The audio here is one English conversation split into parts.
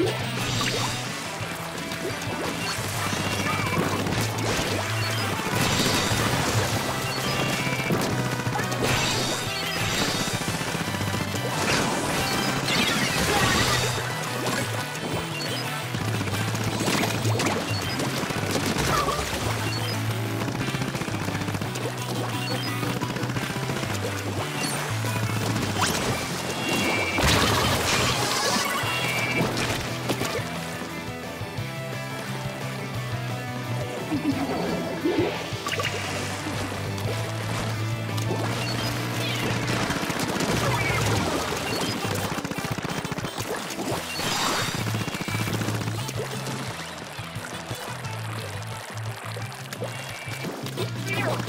Yeah. Yeah.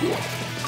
Música